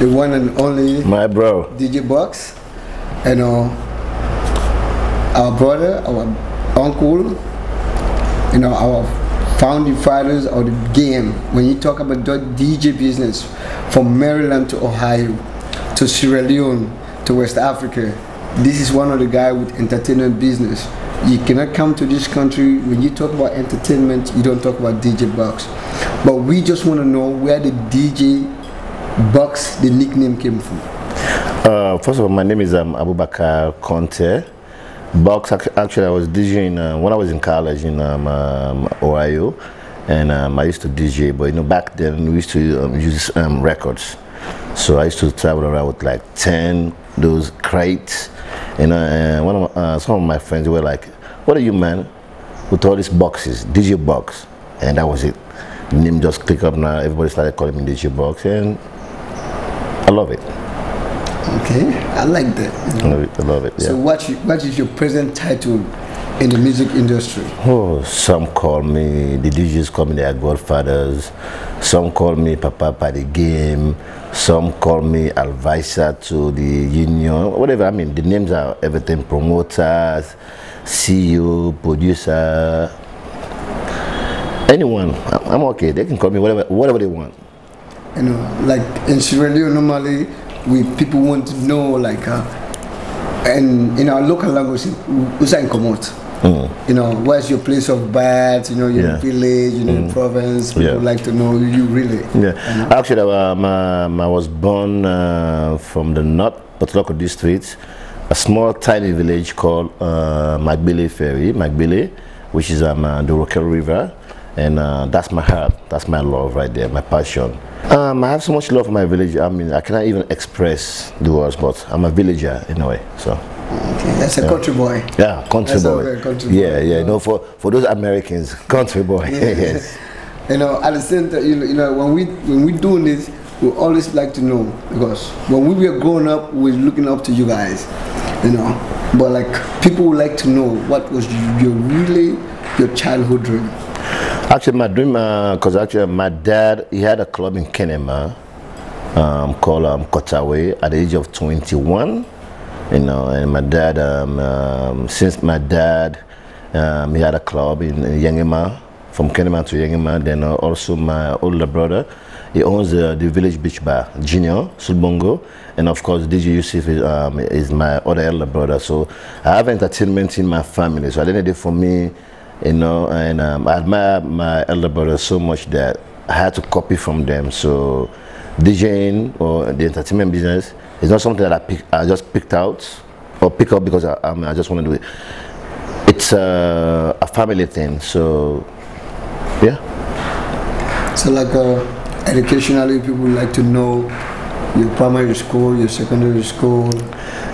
the one and only My bro. DJ Boxx, you know, our brother, our uncle, you know, our founding fathers of the game. When you talk about the DJ business, from Maryland to Ohio, to Sierra Leone, to West Africa, this is one of the guys with entertainment business. You cannot come to this country when you talk about entertainment, you don't talk about DJ Boxx. But we just want to know where the DJ Boxx, the nickname came from. Uh, first of all, my name is um, Abubakarr Conteh. Box, actually, I was DJing uh, when I was in college in um, um, Ohio, and um, I used to DJ. But you know, back then we used to um, use um, records, so I used to travel around with like ten those crates. You know, and one of my, uh, some of my friends were like, "What are you, man, with all these boxes, DJ box?" And that was it. Name just clicked up. Now everybody started calling me DJ box, and I love it. Okay, I like that. I love it. I love it. Yeah. So what you, what is your present title in the music industry? Oh, some call me, the DJs call me their godfathers. Some call me Papa by the game. Some call me advisor to the union. Whatever, I mean, the names are everything promoters, CEO, producer, anyone. I'm I'm okay. They can call me whatever, whatever they want. You know, like in Sierra Leone normally we people want to know like uh, and in our local language usa komot. You know, where's your place of birth? You know, your Yeah. village, you know, province. People Yeah. like to know you really. Yeah, actually, um, um, I was born uh, from the north Port Loko district, a small tiny village called uh, Magbele Ferry, Magbele, which is um, uh, the Rokel River, and uh, that's my heart, that's my love right there, my passion. Um, I have so much love for my village. I mean, I cannot even express the words, but I'm a villager in a way. So, Okay, that's a country boy. yeah, country That's boy. country yeah, boy. yeah. You know, for for those Americans, country boy. yes. You know, at the same time, you know, you know, when we when we doing this, we always like to know because when we were growing up, we were looking up to you guys, you know. But like people would like to know what was your really your childhood dream. Actually, my dream, because actually my dad, he had a club in Kenema um, called um, Kotawe at the age of 21. You know, and my dad, um, um, since my dad, um, he had a club in, in Yengema, from Kenema to Yengema. Then uh, also my older brother, he owns uh, the Village Beach Bar, Junior Sulbongo, and of course DJ Yusuf is, um, is my other elder brother. So I have entertainment in my family. So at the day, for me, you know, and um, I admire my elder brother so much that I had to copy from them. So DJing or the entertainment business is not something that I pick, I just picked out or pick up because I, I, mean, I just want to do it. It's uh, a family thing. So yeah. So like uh, educationally, people would like to know your primary school, your secondary school,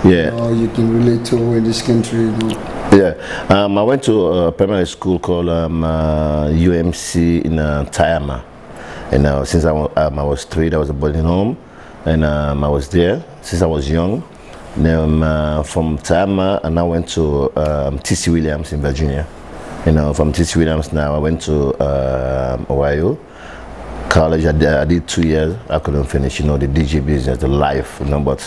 Yeah. or you can relate to in this country. You know. Yeah, um, I went to a primary school called um, uh, UMC in uh, Tayama. And uh, since I, um, I was three, I was a boarding home, and um, I was there since I was young. Then um, uh, from Tayama, and I went to um, TC Williams in Virginia. You know, from TC Williams now, I went to um Ohio college. I did, I did two years. I couldn't finish. You know, the DJ business, the life. You know, but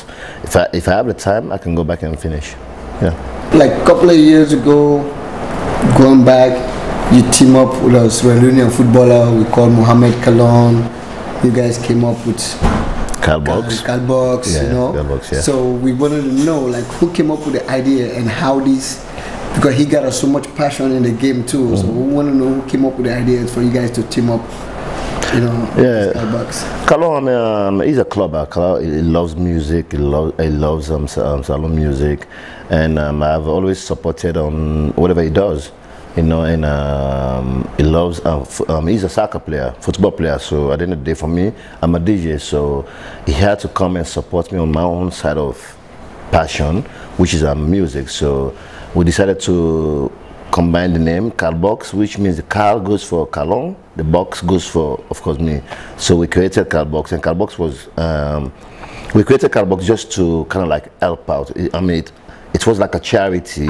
if I if I have the time, I can go back and finish. Yeah. Like a couple of years ago, going back, you team up with a Sierra Leonean footballer we call Mohamed Kallon. You guys came up with Cal Box. Kallbox, Yeah, you know. Kallbox, yeah. So we wanted to know like who came up with the idea and how this because he got us so much passion in the game too. So Mm-hmm. we want to know who came up with the idea for you guys to team up. You know, Yeah. Kallbox. Kallon, um, he's a clubber. Kallon, he loves music. He, lo- he loves um, um, salon music, and um, I've always supported on whatever he does. You know, and um, he loves. Um, um, he's a soccer player, football player. So at the end of the day, for me, I'm a DJ. So he had to come and support me on my own side of passion, which is um, music. So we decided to combine the name Kallbox, which means the Kall goes for Kallon, the box goes for, of course, me. So we created Kallbox, and Kallbox was, um, we created Kallbox just to kind of like help out. I mean, it, it was like a charity,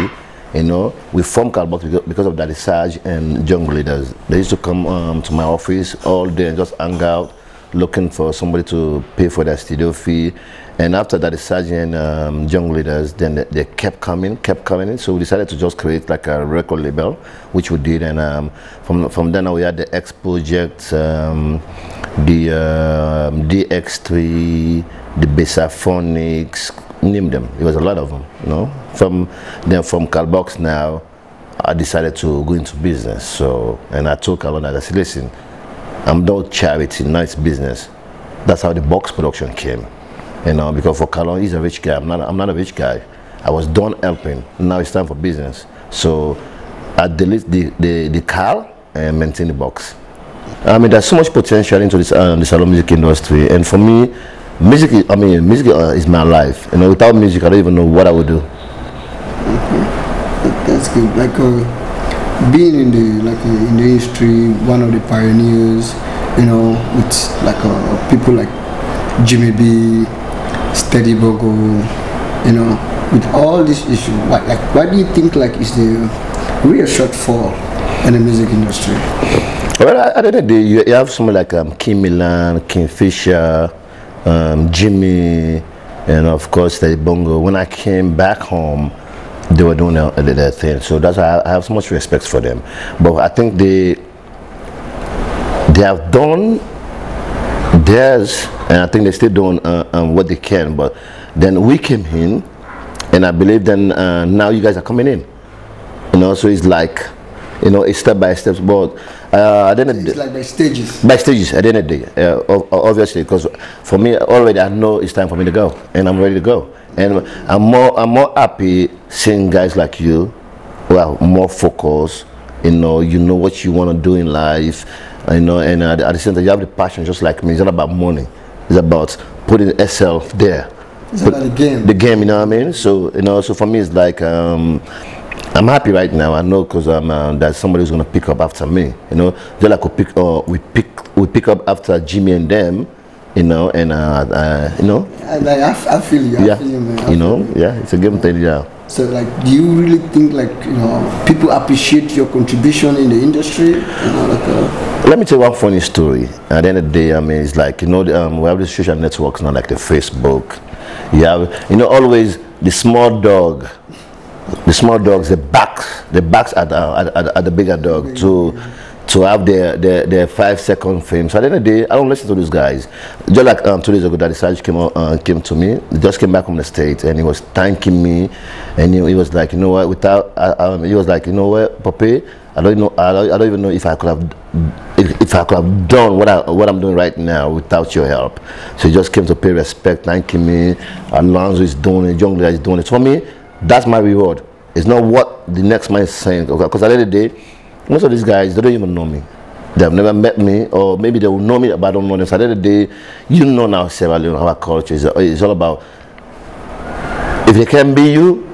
you know. We formed Kallbox because, because of Daddy Saj and jungle leaders. They used to come um, to my office all day and just hang out, looking for somebody to pay for their studio fee. And after that, the Sergeant um, Young Leaders, then they, they, kept coming, kept coming. So we decided to just create like a record label, which we did. And um, from from then on, we had the X Project, um, the uh, DX3, the Basaphonics, name them. It was a lot of them, you know. From then from Kallbox now, I decided to go into business. So and I told that I said, listen, I'm not charity, it's business. That's how the box production came. You know, because for Kallon, he's a rich guy. I'm not, I'm not a rich guy. I was done helping. Now it's time for business. So I delete the, the, the car and maintain the box. I mean, there's so much potential into this uh, the salon music industry, and for me, music. I mean, music uh, is my life. You know, without music, I don't even know what I would do. Okay, That's good. Like uh, being in the like uh, in the industry, one of the pioneers. You know, with like uh, people like Jimmy B, Steady Bongo, you know, with all these issues, what, like, why do you think like is the real shortfall in the music industry? Well, at the end of the day, you, have someone like um, Kim Milan, Kingfisher, um, Jimmy, and of course Steady Bongo. When I came back home, they were doing their, their thing. So that's why I have so much respect for them. But I think they they have done theirs, and I think they're still doing uh, um, what they can. But then we came in, and I believe then uh, now you guys are coming in. You know, so it's like, you know, it's step by step. But uh, then it's like by stages. By stages. At the end of the day, uh, obviously, because for me already, I know it's time for me to go, and I'm ready to go. And I'm more, I'm more happy seeing guys like you, who are more focused. You know, you know what you want to do in life you know, and uh, at the same time, you have the passion just like me. It's not about money. It's about putting SL there. It's about the game. The game, you know what I mean? So, you know, so for me, it's like, um, I'm happy right now. I know because um, uh, that somebody's going to pick up after me. You know, just like we pick, uh, we pick, we pick up after Jimmy and them. You know, and uh, uh you know. I, I, I feel you. I yeah. Feel you, man. you know, yeah, it's a game thing. Yeah. So, like, do you really think, like, you know, people appreciate your contribution in the industry? You know, like, uh, Let me tell you one funny story. At the end of the day, I mean, it's like, you know, um, we have the social networks now, like the Facebook. You have, you know, always the small dog, the small dogs, the backs, the backs at, uh, at, at, the bigger dog. To, to have their, their, their five second fame. So at the end of the day, I don't listen to these guys. Just like um, two days ago, Daddy Saj came, out, uh, came to me. He just came back from the States and he was thanking me. And he, he was like, you know what, without, uh, um, he was like, you know what, Papi, I don't know, I don't, I don't even know if I could have, if, if I could have done what, I, what I'm doing right now without your help. So he just came to pay respect, thanking me. Alonzo is doing it, Young is doing it. For me, that's my reward. It's not what the next man is saying. Because at the end of the day, most of these guys, they don't even know me. They have never met me, or maybe they will know me, but I don't know them. So at the end of the day, you know now Sierra Leone, our culture is uh, it's all about if they can be you,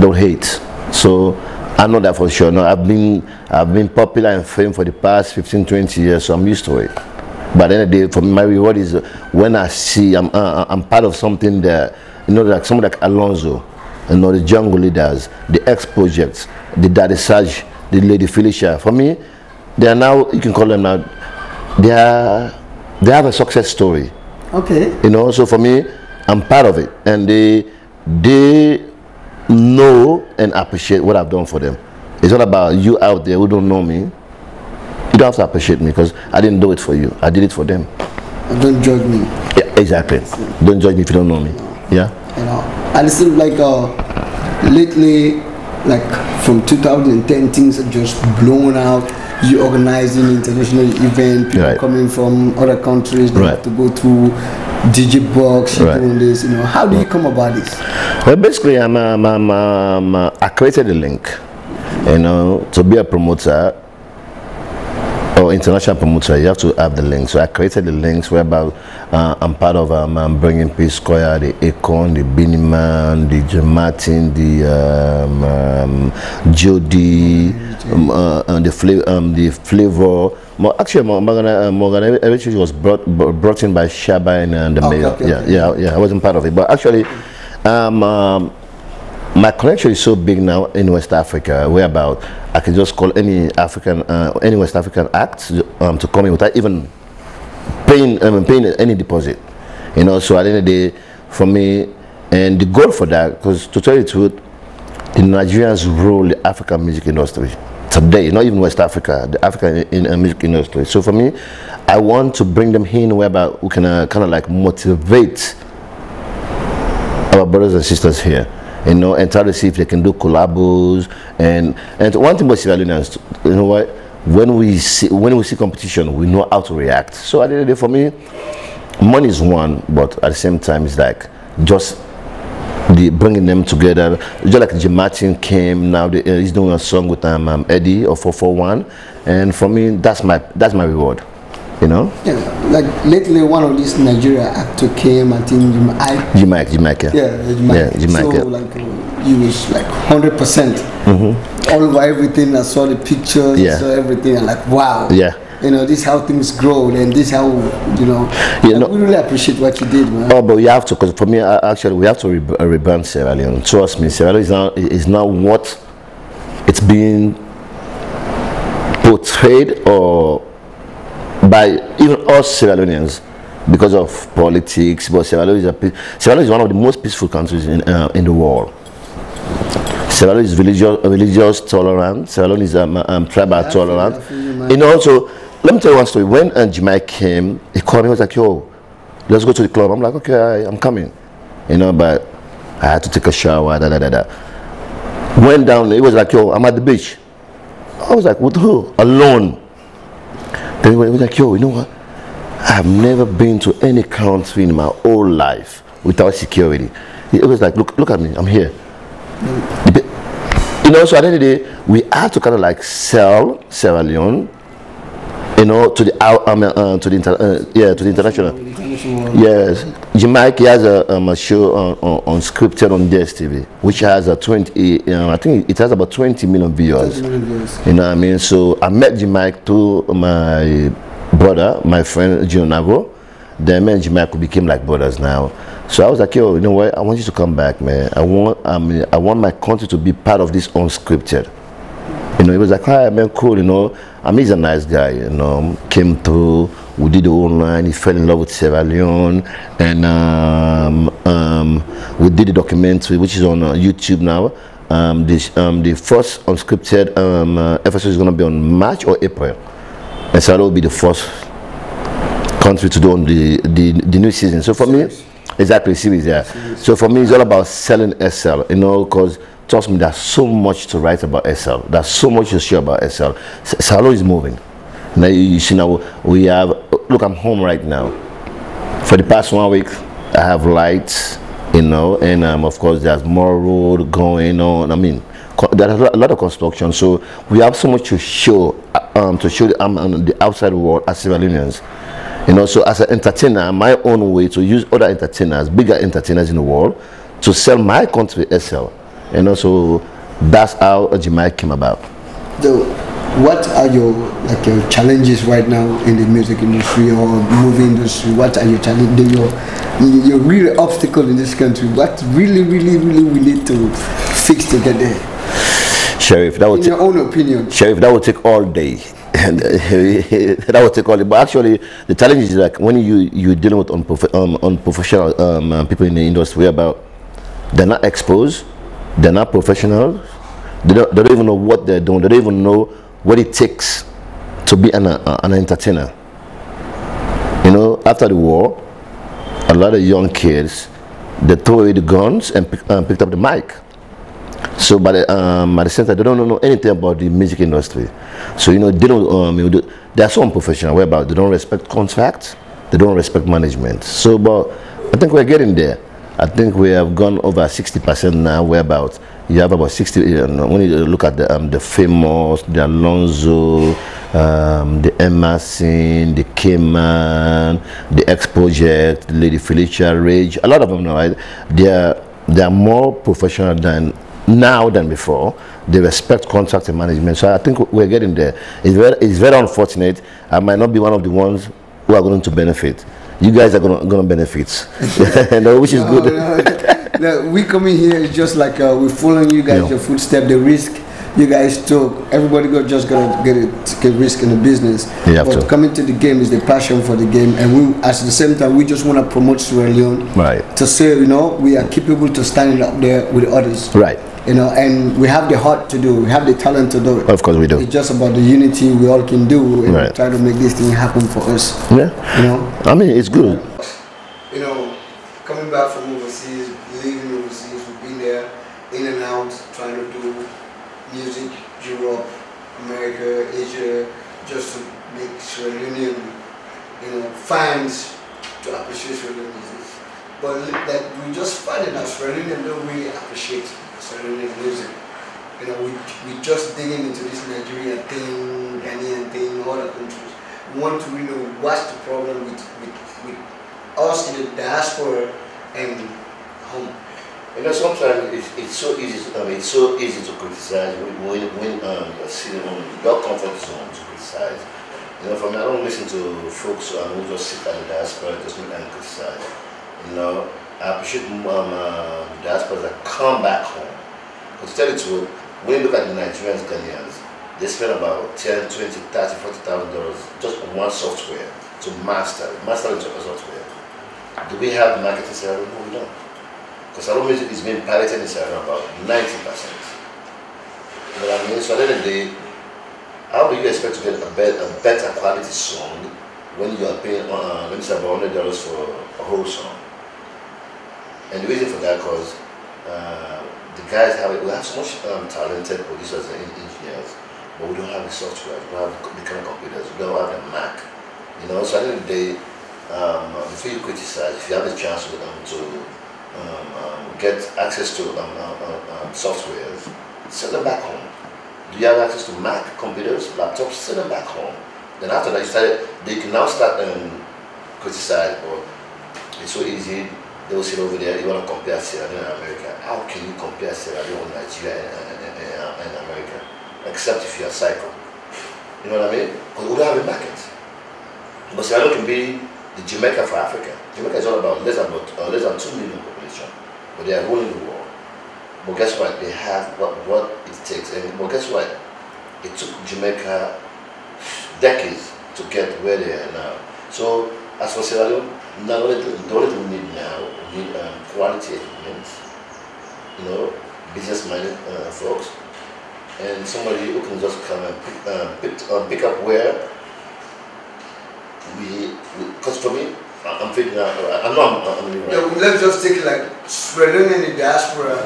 don't hate. So I know that for sure. No, I've been I've been popular and famous for the past 15, 20 years, so I'm used to it. But at the day, for me, my reward is uh, when I see I'm uh, uh, I'm part of something that you know, like someone like Alonzo, you know, the jungle leaders, the X projects, the Daddy Saj the Lady Felicia. For me, they are now, you can call them now, they are, they have a success story. Okay. You know, so for me, I'm part of it. And they, they know and appreciate what I've done for them. It's not about you out there who don't know me. You don't have to appreciate me because I didn't do it for you. I did it for them. don't judge me. Yeah, exactly. Don't judge me if you don't know me. Yeah. You know, and it seems like uh, lately like from 2010 things are just blown out you organizing international event people right. coming from other countries they right. have to go through DJ Boxx right. doing this you know how do you come about this well basically i'm, I'm, I'm, I'm i created a link you know to be a promoter or international promoter, you have to have the links. So I created the links whereby uh, I'm part of um, I'm bringing P-Square, the Akon, the Biniman, the Martin, the um, um, Jody, um, uh, and the, flavor, um, the flavor. Actually, Morgan, uh, Morgan everything was brought brought in by Shaba and, and the okay, mayor. Okay, yeah, okay. yeah, yeah. I wasn't part of it, but actually. Um, um, my connection is so big now in West Africa, where about I can just call any African, uh, any West African act um, to come in without even paying um, paying any deposit. You know, so at the end of the day, for me, and the goal for that, because to tell you the truth, the Nigerians rule the African music industry today, not even West Africa, the African in, in, music industry. So for me, I want to bring them in whereby we can uh, kind of like motivate our brothers and sisters here you know, and try to see if they can do collabos. And and one thing about Sierra Leoneans, you know what? When we see when we see competition, we know how to react. So at the end of the day, for me, money is one, but at the same time, it's like just the bringing them together. Just like J. Martins came now, the, uh, he's doing a song with um, um, Eddie or 441, and for me, that's my that's my reward you know? Yeah, like lately one of these Nigeria actor came, I think Jim Iyke. Jamaica, Jim Iyke. Yeah, Jim Iyke. Yeah, Jim Iyke. So like he was like 100%. percent mm-hmm. All over everything, I saw the pictures, yeah. I saw everything, and like, wow. Yeah. You know, this how things grow, and this how, you know, you know we really appreciate what you did, man. Oh, but we have to, because for me, actually, we have to re- rebrand Sierra Leone. Trust me, Sierra Leone is not, is not what it's being portrayed or by even us Sierra Leoneans because of politics. But Sierra Leone is, a, Sierra Leone is one of the most peaceful countries in, uh, in the world. Sierra Leone is religious, religious tolerant. Sierra Leone is um, um, tribal tolerant. And also, let me tell you one story. When uh, Jim Iyke came, he called me. He was like, "Yo, let's go to the club." I'm like, "Okay, I, am coming." You know, but I had to take a shower. Da da da da. Went down. He was like, "Yo, I'm at the beach." I was like, "With who?" Alone. Then he was like, yo, you know what? I've never been to any country in my whole life without security. He was like, look, look at me, I'm here. You know, so at the end of the day, we have to kind of like sell Sierra Leone, you know, to the out, um, uh, to the inter, uh, yeah, to the international. Yes, Jim Iyke has a, um, a show on, on, on, scripted on DSTV, which has a 20, you know, I think it has about 20 million viewers. 20 million viewers. You know what I mean? So I met Jim Iyke through my brother, my friend Gino Nago. Then me and Jim Iyke became like brothers now. So I was like, yo, you know what? I want you to come back, man. I want, I mean, I want my country to be part of this unscripted. You know, he was like, hi, man, cool, you know. I mean, he's a nice guy, you know. Came through, we did the online, he fell in love with Sierra Leone, and um, um, we did the documentary, which is on uh, YouTube now. Um, this, um, the first unscripted um, uh, episode is going to be on March or April. And so that will be the first country to do on the, the, the new season. So for me, exactly, series, yeah. Series. So for me, it's all about selling SL, you know, because trust me, there's so much to write about SL. There's so much to share about SL. Salo is moving. Now you see now we have look I'm home right now. For the past one week I have lights, you know, and um, of course there's more road going on. I mean there's a lot of construction, so we have so much to show um, to show the, um, the outside world as civilians. You know, so as an entertainer, my own way to use other entertainers, bigger entertainers in the world, to sell my country SL. And also, that's how Ajimai came about. So, what are your like your challenges right now in the music industry or movie industry? What are your challenges? Your your real obstacle in this country? What really, really, really we need to fix to get there? Sheriff, that would in your own opinion. Sheriff, that would take all day. that would take all. But actually, the challenge is like when you you're dealing with unprof um, unprofessional um, people in the industry about they're not exposed they're not professional, They don't, they don't even know what they're doing. They don't even know what it takes to be an, uh, an entertainer. You know, after the war, a lot of young kids, they threw away the guns and pick, um, picked up the mic. So by the, um, at the center, they don't know anything about the music industry. So, you know, they don't, um, they are so unprofessional whereby they don't respect contracts, they don't respect management. So, but I think we're getting there. I think we have gone over 60% now. We're about you have about 60. You know, when you look at the um, the famous, the Alonzo, um, the Emerson, the Kman, the X Project, Lady Felicia Rage, a lot of them, right? They are they are more professional than now than before. They respect contract and management. So I think we're getting there. It's very it's very unfortunate. I might not be one of the ones who are going to benefit you guys are gonna gonna benefit, no, which is no, good. No, no, we coming here is just like uh, we're following you guys your footstep. The risk you guys took. Everybody got just gonna get it, take risk in the business. You but to. coming to the game is the passion for the game, and we, at the same time, we just want to promote Sierra Leone. Right. To say, you know, we are capable to standing up there with others. Right. You know, and we have the heart to do. We have the talent to do it. Of course we do. It's just about the unity we all can do and Right. try to make this thing happen for us. Yeah. You know. I mean, it's good. You know, coming back from overseas, living overseas, we've been there, in and out, trying to do music, Europe, America, Asia, just to make Sierra Leonean, you know, fans to appreciate Sierra Leonean music. But that we just finding out Sierra Leonean don't really appreciate Leonean music. You know, we we just digging into this Nigerian thing, Ghanaian thing, other countries. We want to really know what's the problem with, with, with us in the diaspora and home. You know, sometimes it's, it's so easy. To, I mean, it's so easy to criticize when when, um, you're sitting on your comfort zone to criticize. You know, for me, I don't listen to folks who just sit at the diaspora just make and criticize. You know, I appreciate um, uh, diaspora that come back home. Because to tell you the truth, when you look at the Nigerians, Ghanaians, they spend about 10, 20, 30, 40,000 dollars just on one software to master, master the software. Do we have the marketing salary? No, we don't. Because our music is being pirated in Sierra about 90%. You know what I mean? So at the end of the day, how do you expect to get a, be- a better quality song when you are paying, uh, let me say, about $100 for a whole song? And the reason for that, because uh, the guys have, it. we have so much um, talented producers and engineers, but we don't have the software, we don't have the, the kind of computers, we don't have the Mac. You know, so at the end of the day, um, before you criticize, if you have the chance to, um, to um, um, get access to um, um, um, um, send them back home. Do you have access to Mac computers, laptops? Send them back home. Then after that, you started, they can now start um, criticize or it's so easy. They will sit over there. You want to compare Sierra Leone and America? How can you compare Sierra Leone, Nigeria, and, and, and, and America? Except if you are psycho. You know what I mean? Because we don't have a market. But Sierra Leone can be the Jamaica for Africa. Jamaica is all about less than uh, less than two million population, but they are ruling the world. But guess what? They have what what it takes. And but guess what? It took Jamaica decades to get where they are now. So as for Sierra Leone, not only do, the only thing we need now, we need um, quality equipment, you know, business-minded uh, folks, and somebody who can just come and pick, um, pick, um, pick up where we, because for me, I'm figuring out, I know I'm, I'm really Yeah, let's just take like Leone in the diaspora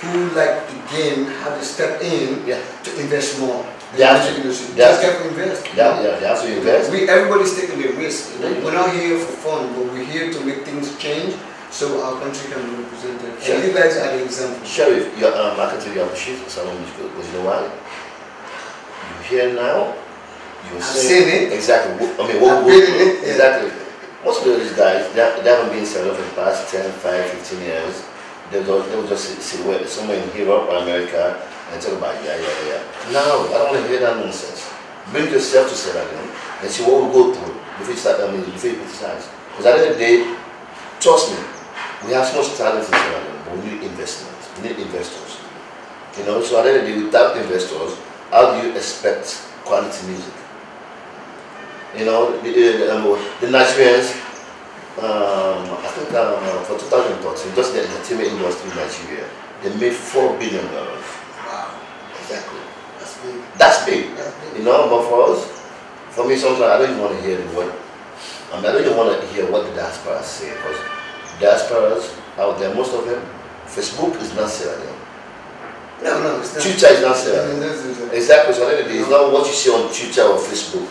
who like the game have to step in Yeah, to invest more. They have to. Music industry. They have Just have to invest. yeah, yeah, they have to invest. We everybody's taking the risk. you. Yeah. We're not here for fun, but we're here to make things change so our country can be represented. And you guys are the example. Sheriff, your, um, I can tell you appreciate Salon Musical because you know why? You're here now, you're I've saying seen it. Exactly. I mean, what, what, yeah. exactly. Most of those guys, they, they haven't been in Salon for the past 10, 5, 15 years. They will, they will just sit, sit somewhere in Europe or America and talk about yeah, yeah, yeah. No, I don't want to hear that nonsense. Bring yourself to Sierra Leone and see what we go through before you start, I mean, before you criticize. Because at the end of the day, trust me, we have so much talent in Sierra Leone, but we need investment. We need investors. You know, so at the end of the day, without investors, how do you expect quality music? You know, the, the, um, the Nigerians, um, I think um, for 2013, just the entertainment industry in Nigeria, they made $4 billion. Exactly. that's big. That's big. That's big. You know, but for us, for me, sometimes I don't even want to hear the word. I mean, I don't even want to hear what the diaspora say because diasporas out there, most of them, Facebook is not Sierra Leone. No, no, it's not. Twitter is not Sierra Leone. that's- Exactly. So at the end of the day, it's not what you see on Twitter or Facebook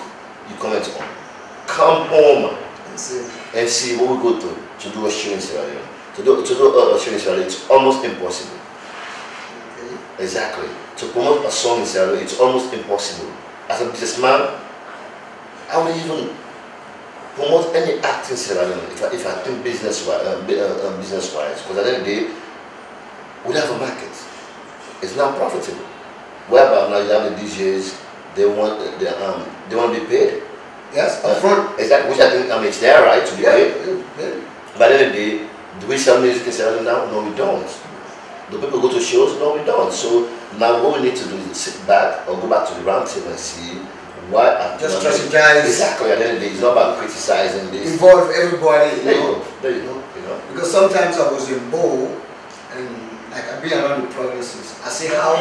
you comment on. Come home that's it. and see what we go through to do a show in Sierra Leone. To do, to do a, a show in Sierra Leone, it's almost impossible. Exactly. To promote a song in Sierra Leone, it's almost impossible. As a businessman, I would even promote any act in Sierra Leone if I, if I think business wise, uh, uh, business wise. Because at the end of the day, we have a market. It's not profitable. Whereby now you have the DJs, they want they, um, they want to be paid. Yes, up front. Exactly. Which I think I mean it's their right to be Yeah, paid. yeah, yeah. But at the end of the day, do we sell music in Sierra Leone now? No, we don't. Do people go to shows? No, we don't. So Now what we need to do is sit back or go back to the round table and see why are Just strategize. Exactly. At the end of the day, it's not about criticizing this. Involve everybody, There you know. go. There you go. You know. Because sometimes I was in Bo and like I've been around the provinces. I see how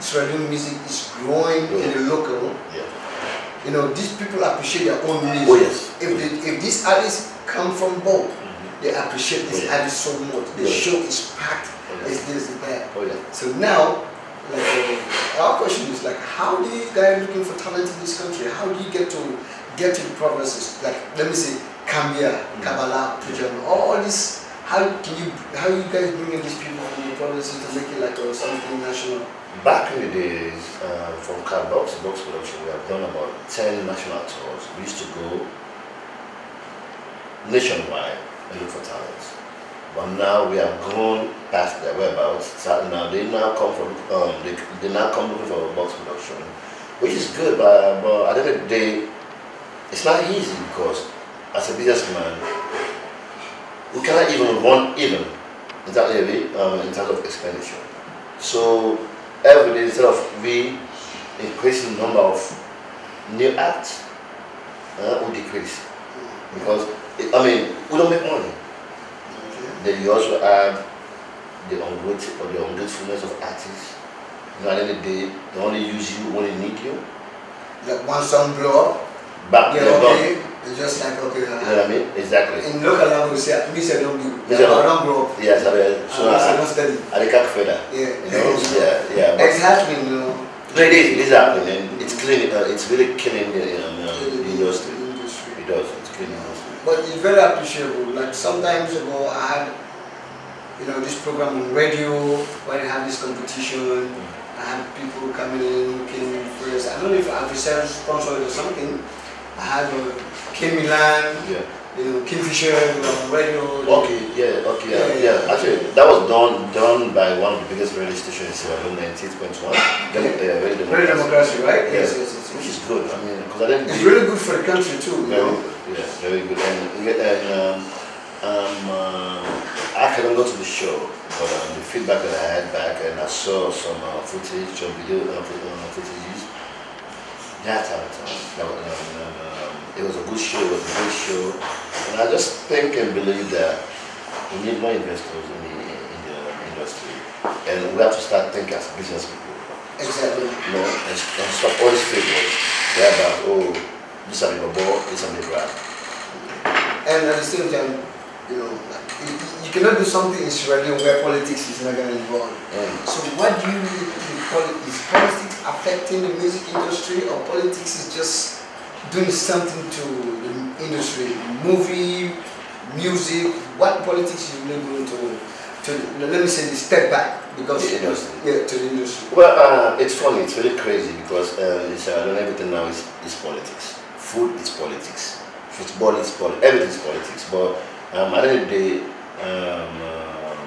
Sierra music is growing in the local. Yeah. You know, these people appreciate their own music. Oh yes. If the, if these artists come from Bo, they appreciate this Oh, yeah. artist so much. The Yeah. show is packed. Oh, yeah. It's this and that. Oh yeah. So now, like uh, our question is like, how do you guys looking for talent in this country? How do you get to get to the provinces? Like, let me say, Kambia, Mm. Kabala, Pujehun, all this. How can you, how you guys bringing these people from the provinces to make it like uh, something national? Back in the days, uh, from Kallbox to Boxx Production, we have done about 10 national tours. We used to go nationwide and look for talents. But now we have grown past about start now. They now come from um, they, they now come looking for box production, which is good. But, but at the end of the day, it's not easy because as a businessman, we cannot even run even in that area um, in terms of expenditure. So every day instead of we increasing the number of new acts, uh, we decrease because I mean we don't make money. Then you also have the ungrateful or the ungratefulness of artists. You know, at the end of the day, they only use you when they need you. Like one song blow up, Back they're they're gone. okay. It's just like okay. You know what I mean? Exactly. In local language, say, me say don't do. Me say I don't- grow up. Yes, I mean, so I I, don't study. I the cat feather. Yeah. You know, yeah, yeah. But It's happening, you know. no, it is, it is happening, and it's killing. Uh, it's really killing the, um, uh, the industry. industry. It does. It's killing the industry. But it's very appreciable. Like sometimes ago, I had, you know, this program on radio when I have this competition. I had people coming in, came first. I don't know if I've received sponsored or something. I had uh, Kim Milan, Yeah. you know, Kingfisher on radio. Okay, yeah, okay, yeah, Yeah, yeah. yeah. Actually, that was done done by one of the biggest radio stations in Sierra Leone, 98.1. Demo, uh, radio Very democracy. democracy, right? Yeah. Yes, yes, yes. Which is good. I mean, because I didn't. It's really good for the country too. You Very know? Good. Yeah, very good. And, and um, um, uh, I couldn't go to the show, but um, the feedback that I had back, and I saw some uh, footage, some video uh, uh. That time, that was, um, um, it was a good show. It was a great show, and I just think and believe that we need more investors in the in the industry, and we have to start thinking as business people Exactly. you know, and, and stop all. They're about, oh, this is a ball, this is a grab. And at the same time, you know, you, you cannot do something in Sierra Leone where politics is not going to involve. Mm. So what do you really think poli- is politics affecting the music industry or politics is just doing something to the industry? Movie, music, what politics is really doing to, to let me say the step back because The industry. yeah, to the industry. Well, uh, it's funny, it's really crazy because uh, in Sierra Leone, everything now is, is politics. Food is politics. Football is politics. Everything is politics. But um, at the end of the day, um, um,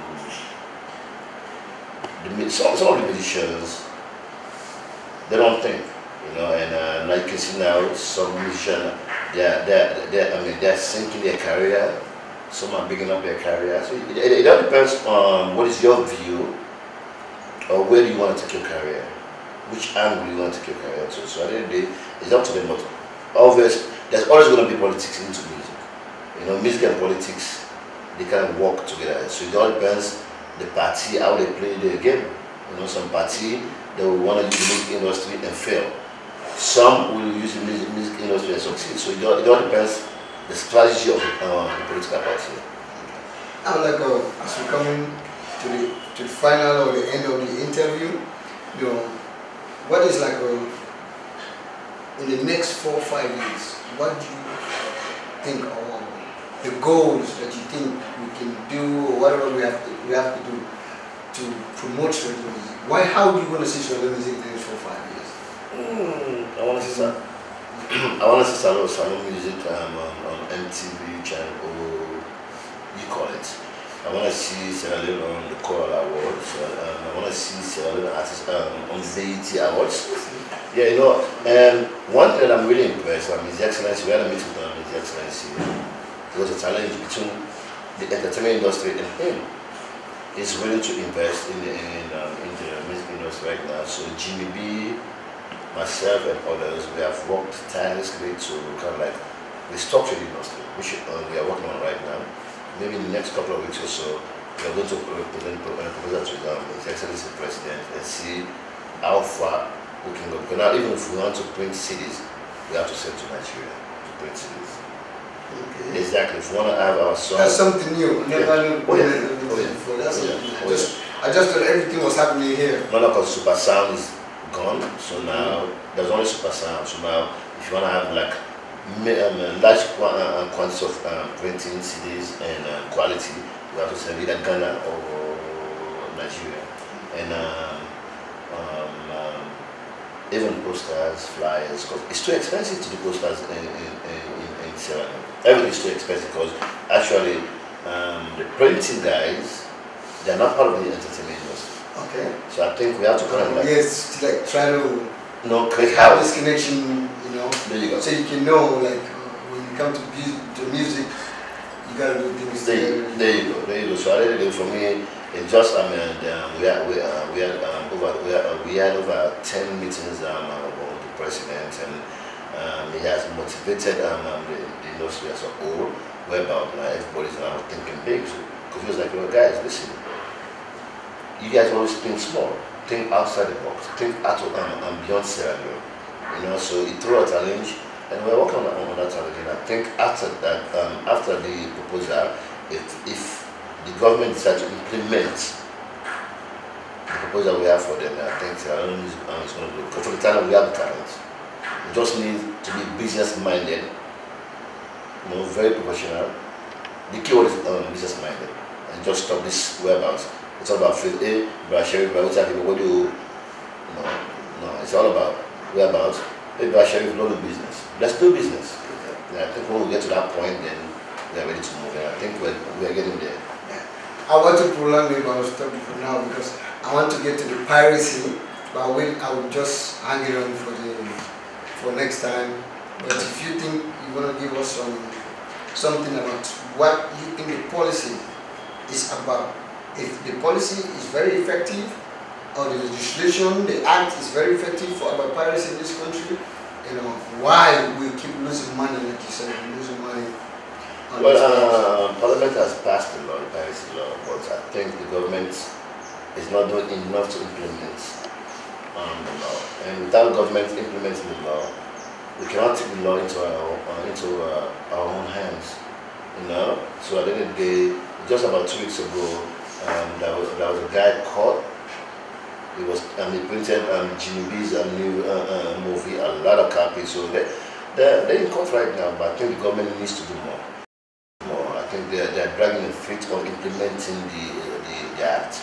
the, some, some of the musicians, they don't think, you know, and uh, like you see now, some musicians, they're, they're, they're, I mean, they're sinking their career, some are bigging up their career. So it, it, it all depends on what is your view or where do you want to take your career? Which angle you want to take your career to? So at the end of the day, it's up to them. But obvious, there's always going to be politics into music. You know, music and politics, they can work together. So it all depends the party, how they play the game. You know, some party, they will want to use the music industry and fail. Some will use the music, music industry and succeed. So it all, it all depends the strategy of uh, the political party. Now, like uh, as we're coming to the to the final or the end of the interview, you know, what is like uh, in the next four or five years? What do you think are the goals that you think we can do or whatever we have to we have to do to promote Leone music? Why? How do you want to see Leone music in the next four or five years? Mm, I want to see some. I want to see Salon Salon music um, on, on MTV channel or you call it. I want to see Sierra Leone on the Kora Awards. Um, I want to see Sierra Leone artists um, on ZET Awards. Yeah, you know, and one thing that I'm really impressed with His Excellency, we had a meeting with um, His Excellency. It was a challenge between the entertainment industry and him. is willing to invest in the, in, um, in the music industry right now. So Jimmy B, myself and others, we have worked tirelessly to kind of like restructure the industry, which uh, we are working on right now. Maybe in the next couple of weeks or so, we are going to present a proposal to um, His Excellency President and see how far go. Because now even if we want to print CDs, we have to send to Nigeria to print CDs. Okay. Exactly. If we want to have our song, That's something new. I never Yeah. knew Oh, yeah. Oh, yeah. before. That's Oh, yeah. Oh, I just, I just thought everything was happening here. No, no, because Super Sound is gone. So now there's only Super Sound. So now, if you want to have like um, a large qua- uh, uh, quantity of um, printing CDs and uh, quality, you have to send either Ghana or Nigeria. And um, even posters, flyers, because it's too expensive to do posters in, in, in, in, Sierra Leone. Everything is too expensive because actually um, the printing guys, they're not part of the entertainment industry. Okay. So I think we have to kind of like, yes, to like try to you know, create have this connection, you know, There you go. so you can know like when you come to, mu- to music, you gotta do things There, there you go, there you go. So I really for me, it just I mean, um, we had we, uh, we had um, over we had, uh, we had over ten meetings um, with the president, and um, he has motivated um, um, the, the industry as a whole. Whereby now everybody's now thinking big, because he was like, well, guys, listen, you guys always think small, think outside the box, think out of um, um, beyond Sierra Leone. You know, so he threw a challenge, and we're working on that challenge. And I think after that, um, after the proposal, if, if the government decides to implement the proposal we have for them, I think Sierra Leone is, um, is going to. Because for the talent, we have the talent. We just need to be business minded, you know, very professional. The keyword is um, business minded, and just stop this whereabouts. It's all about field A, by sharing, by what do you, no, no, it's all about whereabouts. Hey, by sharing, not do business. Let's do business. And I think when we get to that point, then we are ready to move. And I think we're, we're getting there. I want to prolong it, but I'll stop it for now because I want to get to the piracy. But wait, I will just hang it on for the for next time. But if you think you want to give us some something about what you think the policy is about, if the policy is very effective, or the legislation, the act is very effective for about piracy in this country, you know, why we keep losing money, like you said, losing money. Well, uh, Parliament has passed the law, piracy law, but I think the government is not doing enough to implement um, the law. And without government implementing the law, we cannot take the law into our, uh, into uh, our own hands. You know. So at the end of the day, just about two weeks ago, um, there was there was a guy caught. He was um, he printed um, Jimmy B's um, new uh, uh, movie, a lot of copies. So they they're, they're in court right now, but I think the government needs to do more they're, they're dragging the feet of implementing the, the, the act.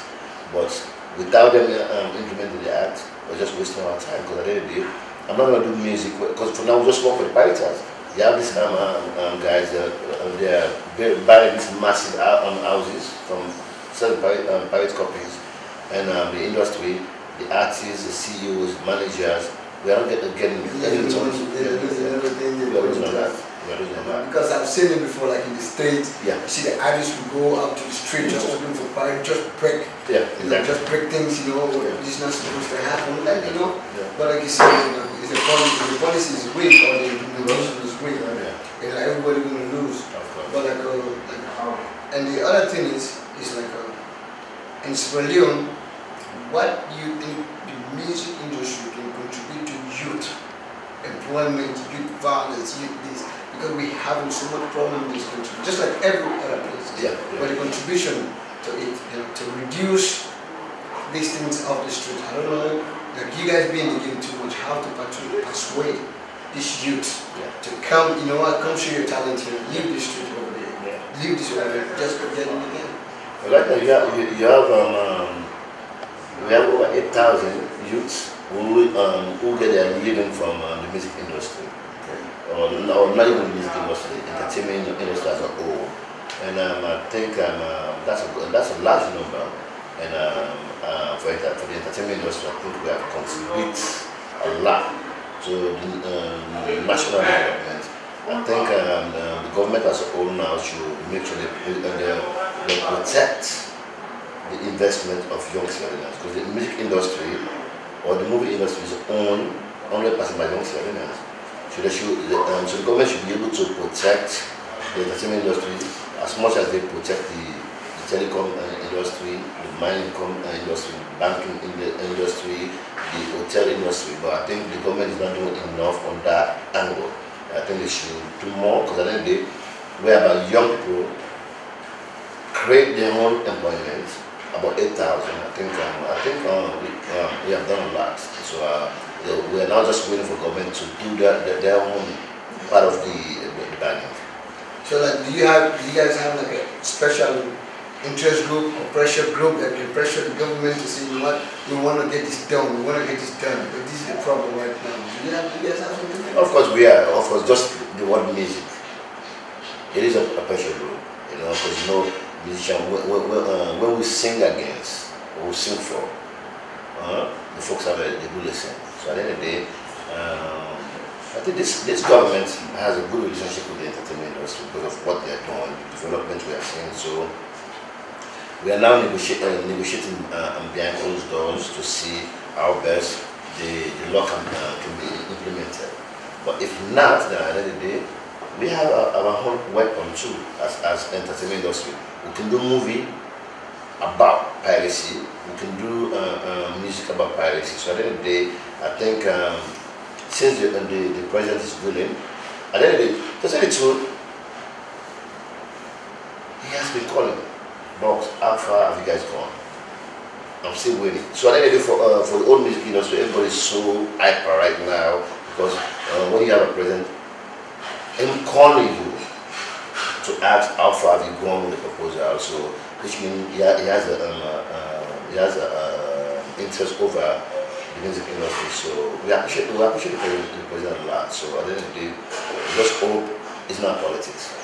But without them um, implementing the act, we're just wasting our time. Because at the end of the day, I'm not going to do music, because for now we just work with the pirates. You have these um, um, um, guys, uh, uh, they're bu- buying these massive um, houses from certain pirate, um, pirate companies. And um, the industry, the artists, the CEOs, managers, we are not getting, any losing- returns. they're seen it before, like in the States, Yeah. you see the artists will go out to the street just looking for pirate, just break, Yeah, you know, just break things, you know, it's not supposed to happen, like, you know. Yeah. But like you said, you know, if the policy, if the policy is weak or the implementation is weak, Yeah. you know, everybody gonna lose. Of course. But like, uh, like, and the other thing is, is like, uh, in Sierra Leone, what do you think the music industry can contribute to youth employment, youth violence, youth this? Because we having so much problem in this country, just like every other place. Yeah, But yeah. the contribution to it, you know, to reduce these things off the street. I don't know, like you guys being in the game too much, how to persuade, this youth Yeah. to come, you know what, come show your talent here, leave the street over there, leave this over there, just get it again. Right now, you have, you, you have um, um, we have over 8,000 youths who, um, who get their living from um, the music industry. Or, not even the music industry, entertainment industry as a whole. And um, I think um, um, that's, a, that's a large number. And um, uh, for, for the entertainment industry, I think we have contributed a lot to the um, national development. I think um, um, the government as a whole now should make sure they, uh, they, they protect the investment of young Sierra because the music industry or the movie industry is owned 100% by young Leoneans. So, um, so the government should be able to protect the entertainment industry as much as they protect the, the telecom uh, industry, the mining uh, industry, the banking industry, the hotel industry. But I think the government is not doing enough on that angle. I think they should do more because at the end of the day, whereby young people create their own employment, about 8,000. I think um, I think um, we, um, we have done a lot. So uh, we are now just waiting for government to do that, their own part of the, the, the banning. So like, do you have, do you guys have like a special interest group or pressure group that can pressure the government to say, you know what, we want to get this done, we want to get this done, but this is the problem right now. Do you, have, do you guys have something like Of course we are, of course, just the word music. It is a, a pressure group, you know, because you know, musician, when, when, uh, when we sing against, or we sing for, uh, the folks have a, they do listen. So at the end of the day, um, I think this, this government has a good relationship with the entertainment industry because of what they're doing, the development we are seeing. So we are now negotiating, uh, negotiating uh, behind closed doors to see how best the, the law can, uh, can be implemented. But if not, then at the end of the day, we have our, our own weapon too as, as entertainment industry. We can do movie about piracy. We can do uh, uh, music about piracy. So at the end of the day, I think um, since the, the, the president is willing, and then the, to tell the truth, he has been calling, Boxx, how far have you guys gone? I'm still waiting. So I think for, uh, for the old music industry, everybody's so hyper right now because uh, when you have a president, him calling you to ask how far have you gone with the proposal, so which means he, ha he has a, um, uh, uh he has a, uh, interest over the music industry. So we appreciate we appreciate the president, a lot. So at the end of the day, we just hope it's not politics.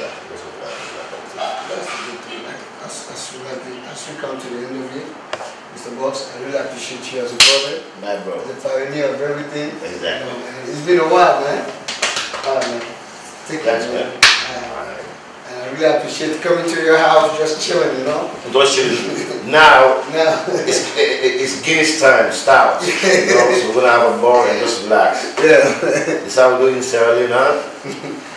Yeah, just hope that it's not politics. That's the good thing. Like, as, as, we, as we come to the end of it, Mr. Boxx, I really appreciate you as a brother. My brother. The pioneer of everything. Exactly. You know, it's been a while, man. All right, man. Take care, Thanks, man. man. And I really appreciate coming to your house, just chilling, you know. Now, Now, it's, it, it's Guinness time, start. You know, so we're gonna have a bar and just relax. yeah. It's how we do in Sierra Leone, huh?